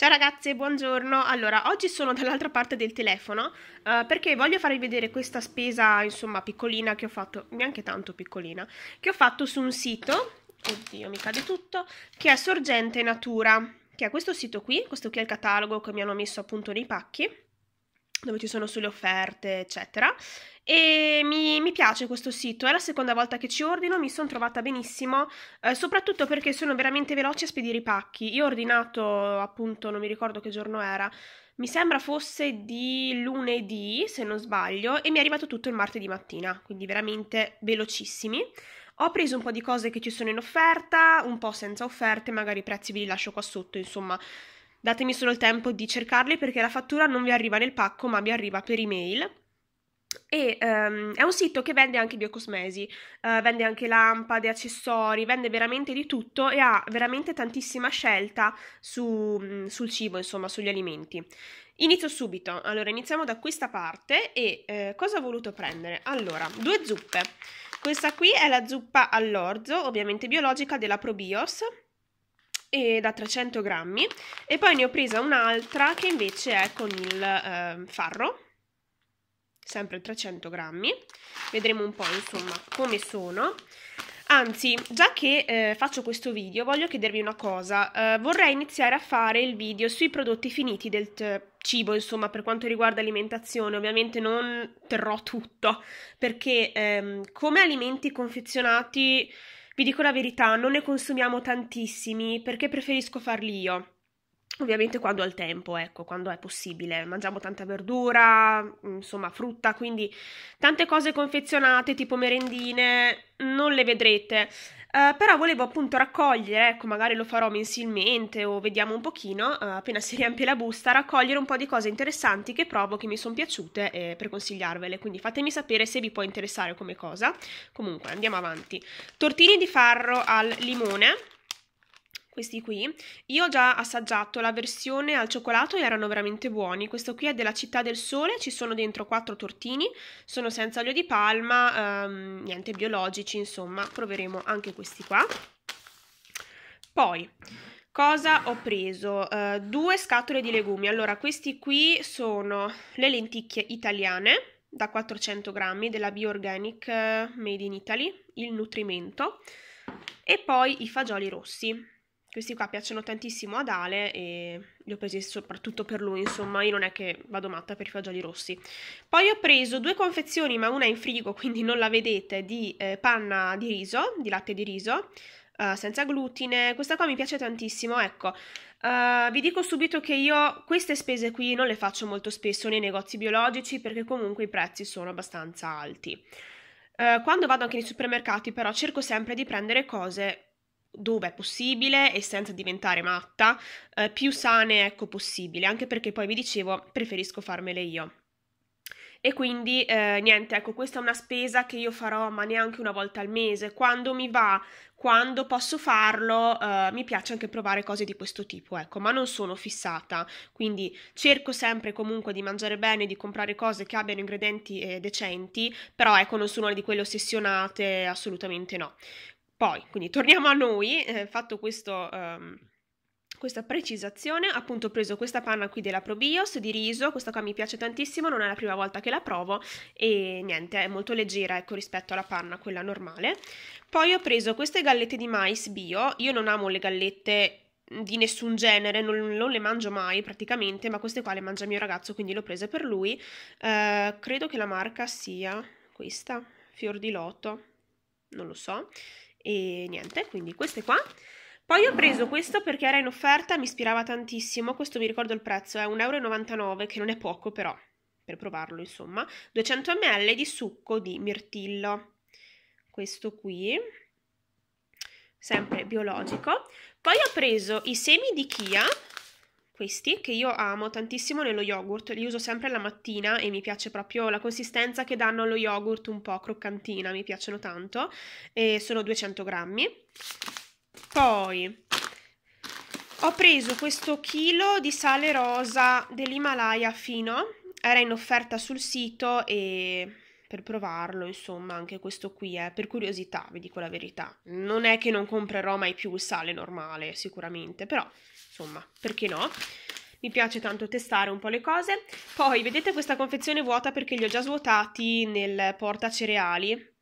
Ciao ragazze, buongiorno. Allora, oggi sono dall'altra parte del telefono uh, perché voglio farvi vedere questa spesa, insomma, piccolina che ho fatto, neanche tanto piccolina, che ho fatto su un sito, oddio, mi cade tutto, che è Sorgente Natura, che è questo sito qui, questo qui è il catalogo che mi hanno messo appunto nei pacchi dove ci sono sulle offerte, eccetera. E mi, mi, piace questo sito, è la seconda volta che ci ordino, mi sono trovata benissimo, eh, soprattutto perché sono veramente veloci a spedire i pacchi. Io ho ordinato, appunto, non mi ricordo che giorno era, mi sembra fosse di lunedì, se non sbaglio, e mi è arrivato tutto il martedì mattina, quindi veramente velocissimi. Ho preso un po' di cose che ci sono in offerta, un po' senza offerte, magari i prezzi vi li lascio qua sotto, insomma Datemi solo il tempo di cercarli perché la fattura non vi arriva nel pacco ma vi arriva per email. E um, è un sito che vende anche biocosmesi, uh, vende anche lampade, accessori, vende veramente di tutto e ha veramente tantissima scelta su, um, sul cibo, insomma, sugli alimenti. Inizio subito. Allora, iniziamo da questa parte e eh, cosa ho voluto prendere? Allora, due zuppe. Questa qui è la zuppa all'orzo, ovviamente biologica, della Probios e da 300 grammi e poi ne ho presa un'altra che invece è con il eh, farro sempre 300 grammi vedremo un po' insomma come sono Anzi, già che eh, faccio questo video, voglio chiedervi una cosa. Eh, vorrei iniziare a fare il video sui prodotti finiti del cibo, insomma, per quanto riguarda alimentazione. Ovviamente non terrò tutto, perché ehm, come alimenti confezionati vi dico la verità, non ne consumiamo tantissimi perché preferisco farli io. Ovviamente quando ho il tempo, ecco, quando è possibile. Mangiamo tanta verdura, insomma, frutta, quindi tante cose confezionate, tipo merendine, non le vedrete. Uh, però volevo appunto raccogliere, ecco, magari lo farò mensilmente o vediamo un pochino, uh, appena si riempie la busta, raccogliere un po' di cose interessanti che provo, che mi sono piaciute eh, per consigliarvele. Quindi fatemi sapere se vi può interessare come cosa. Comunque, andiamo avanti. Tortini di farro al limone questi qui. Io ho già assaggiato la versione al cioccolato e erano veramente buoni. Questo qui è della Città del Sole, ci sono dentro quattro tortini, sono senza olio di palma, ehm, niente biologici, insomma, proveremo anche questi qua. Poi, cosa ho preso? Uh, due scatole di legumi. Allora, questi qui sono le lenticchie italiane da 400 grammi della Bioorganic eh, Made in Italy, il nutrimento, e poi i fagioli rossi questi qua piacciono tantissimo ad Ale e li ho presi soprattutto per lui, insomma, io non è che vado matta per i fagioli rossi. Poi ho preso due confezioni, ma una è in frigo, quindi non la vedete, di eh, panna di riso, di latte di riso, uh, senza glutine. Questa qua mi piace tantissimo, ecco. Uh, vi dico subito che io queste spese qui non le faccio molto spesso nei negozi biologici perché comunque i prezzi sono abbastanza alti. Uh, quando vado anche nei supermercati però cerco sempre di prendere cose dove è possibile e senza diventare matta, eh, più sane ecco possibile, anche perché poi vi dicevo preferisco farmele io. E quindi eh, niente, ecco, questa è una spesa che io farò ma neanche una volta al mese, quando mi va, quando posso farlo, eh, mi piace anche provare cose di questo tipo, ecco, ma non sono fissata, quindi cerco sempre comunque di mangiare bene, di comprare cose che abbiano ingredienti eh, decenti, però ecco, non sono di quelle ossessionate, assolutamente no. Poi, quindi torniamo a noi, eh, fatto questo, um, questa precisazione, appunto ho preso questa panna qui della Probios di riso, questa qua mi piace tantissimo, non è la prima volta che la provo e niente, è molto leggera ecco rispetto alla panna, quella normale. Poi ho preso queste gallette di mais bio, io non amo le gallette di nessun genere, non, non, le mangio mai praticamente, ma queste qua le mangia mio ragazzo, quindi le ho prese per lui. Eh, credo che la marca sia questa, Fior di Loto, non lo so e niente, quindi queste qua. Poi ho preso questo perché era in offerta, mi ispirava tantissimo, questo mi ricordo il prezzo, è 1,99 euro, che non è poco però, per provarlo insomma, 200 ml di succo di mirtillo, questo qui, sempre biologico. Poi ho preso i semi di chia, questi che io amo tantissimo nello yogurt, li uso sempre la mattina e mi piace proprio la consistenza che danno allo yogurt un po' croccantina, mi piacciono tanto e sono 200 grammi. Poi ho preso questo chilo di sale rosa dell'Himalaya fino, era in offerta sul sito e per provarlo, insomma, anche questo qui è per curiosità, vi dico la verità. Non è che non comprerò mai più il sale normale, sicuramente, però insomma, perché no? mi piace tanto testare un po' le cose. Poi vedete questa confezione vuota perché li ho già svuotati nel porta cereali.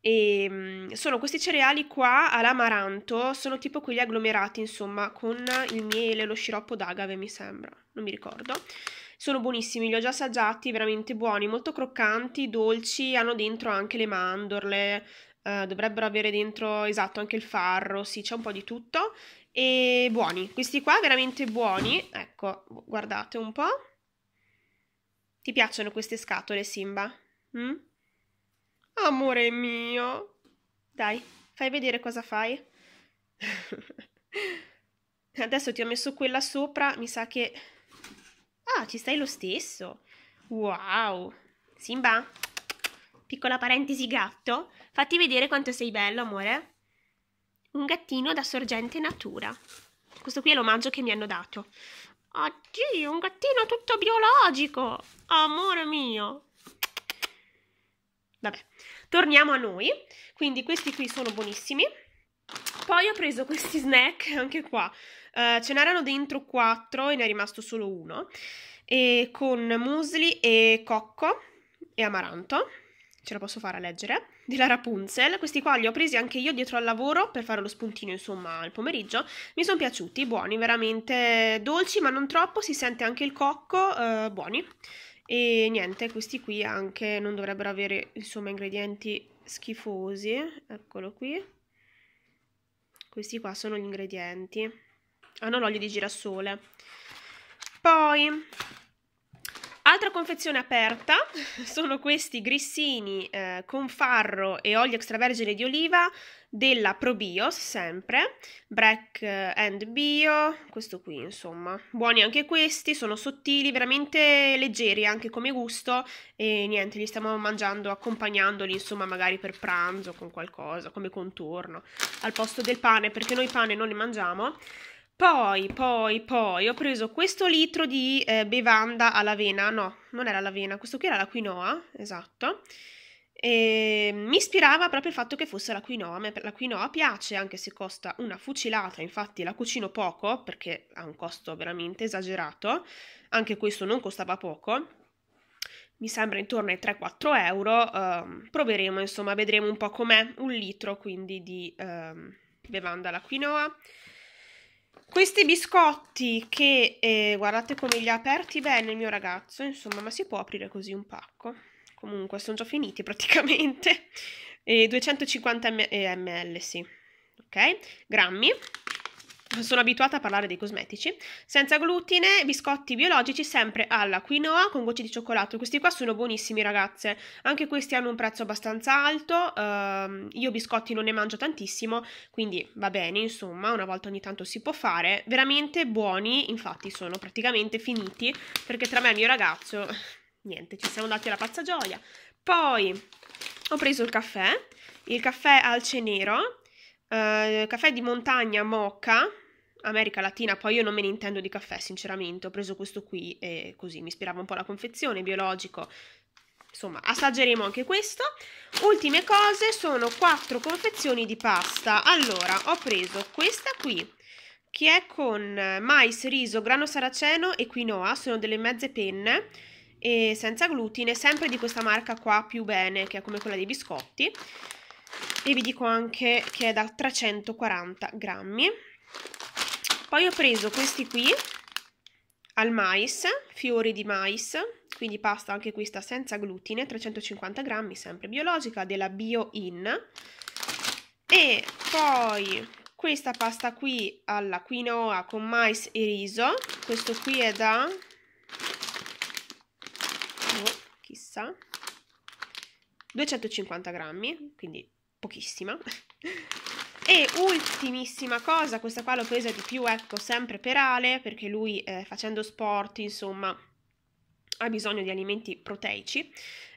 E mm, sono questi cereali qua all'amaranto, sono tipo quelli agglomerati, insomma, con il miele, lo sciroppo d'agave, mi sembra, non mi ricordo. Sono buonissimi, li ho già assaggiati, veramente buoni, molto croccanti, dolci, hanno dentro anche le mandorle, eh, dovrebbero avere dentro, esatto, anche il farro, sì, c'è un po' di tutto. E buoni, questi qua veramente buoni, ecco, guardate un po'. Ti piacciono queste scatole, Simba? Mm? Amore mio. Dai, fai vedere cosa fai. Adesso ti ho messo quella sopra, mi sa che... Ah, ci stai lo stesso. Wow. Simba, piccola parentesi gatto, fatti vedere quanto sei bello, amore. Un gattino da sorgente natura. Questo qui è l'omaggio che mi hanno dato. Oddio, un gattino tutto biologico. Amore mio. Vabbè, torniamo a noi. Quindi questi qui sono buonissimi. Poi ho preso questi snack, anche qua. Uh, ce n'erano dentro quattro e ne è rimasto solo uno. E con musli e cocco e amaranto. Ce la posso fare a leggere. Della Rapunzel. Questi qua li ho presi anche io dietro al lavoro per fare lo spuntino, insomma, al pomeriggio. Mi sono piaciuti, buoni, veramente dolci, ma non troppo. Si sente anche il cocco, uh, buoni. E niente, questi qui anche non dovrebbero avere, insomma, ingredienti schifosi. Eccolo qui. Questi qua sono gli ingredienti. Hanno l'olio di girasole. Poi Altra confezione aperta sono questi grissini eh, con farro e olio extravergine di oliva della ProBios, sempre, Break and Bio, questo qui insomma, buoni anche questi, sono sottili, veramente leggeri anche come gusto e niente, li stiamo mangiando accompagnandoli insomma magari per pranzo con qualcosa, come contorno, al posto del pane, perché noi pane non ne mangiamo, poi, poi, poi ho preso questo litro di eh, bevanda all'avena, no, non era l'avena, questo qui era la quinoa, esatto. E mi ispirava proprio il fatto che fosse la quinoa. A me la quinoa piace, anche se costa una fucilata, infatti la cucino poco perché ha un costo veramente esagerato. Anche questo non costava poco. Mi sembra intorno ai 3-4 euro. Um, proveremo, insomma, vedremo un po' com'è un litro quindi di um, bevanda alla quinoa. Questi biscotti che eh, guardate come li ha aperti bene il mio ragazzo, insomma, ma si può aprire così un pacco. Comunque, sono già finiti praticamente. E 250 ml, sì. Ok? Grammi sono abituata a parlare dei cosmetici, senza glutine, biscotti biologici sempre alla quinoa con gocce di cioccolato. Questi qua sono buonissimi ragazze, anche questi hanno un prezzo abbastanza alto, uh, io biscotti non ne mangio tantissimo, quindi va bene, insomma, una volta ogni tanto si può fare. Veramente buoni, infatti sono praticamente finiti, perché tra me e il mio ragazzo, niente, ci siamo dati la pazza gioia. Poi ho preso il caffè, il caffè alce nero, Uh, caffè di montagna mocha America Latina, poi io non me ne intendo di caffè, sinceramente, ho preso questo qui e così mi ispirava un po' la confezione, biologico. Insomma, assaggeremo anche questo. Ultime cose sono quattro confezioni di pasta. Allora, ho preso questa qui, che è con mais, riso, grano saraceno e quinoa, sono delle mezze penne e senza glutine, sempre di questa marca qua più bene, che è come quella dei biscotti. E vi dico anche che è da 340 grammi. Poi ho preso questi qui al mais, fiori di mais, quindi pasta anche questa senza glutine, 350 grammi, sempre biologica, della Bio In. E poi questa pasta qui alla quinoa con mais e riso, questo qui è da... chissà... 250 grammi, quindi pochissima. E ultimissima cosa, questa qua l'ho presa di più, ecco, sempre per Ale, perché lui eh, facendo sport, insomma, ha bisogno di alimenti proteici.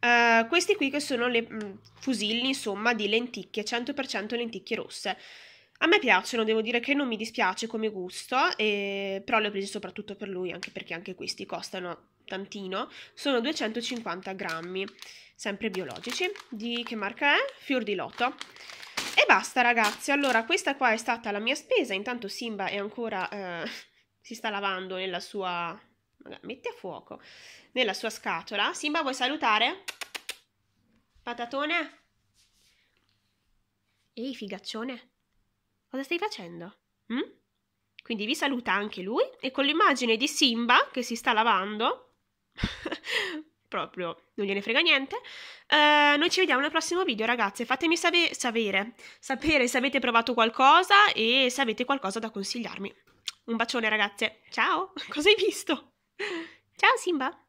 Uh, questi qui che sono le mh, mm, fusilli, insomma, di lenticchie, 100% lenticchie rosse. A me piacciono, devo dire che non mi dispiace come gusto, e... però le ho prese soprattutto per lui, anche perché anche questi costano tantino. Sono 250 grammi, sempre biologici. Di che marca è? Fior di Loto. E basta ragazzi, allora questa qua è stata la mia spesa, intanto Simba è ancora eh, si sta lavando nella sua... metti a fuoco, nella sua scatola. Simba, vuoi salutare? Patatone? Ehi, figaccione, cosa stai facendo? Mm? Quindi vi saluta anche lui e con l'immagine di Simba che si sta lavando, proprio non gliene frega niente, eh, noi ci vediamo nel prossimo video ragazze, fatemi save- sapere, sapere se avete provato qualcosa e se avete qualcosa da consigliarmi. Un bacione ragazze, ciao, cosa hai visto? Ciao Simba!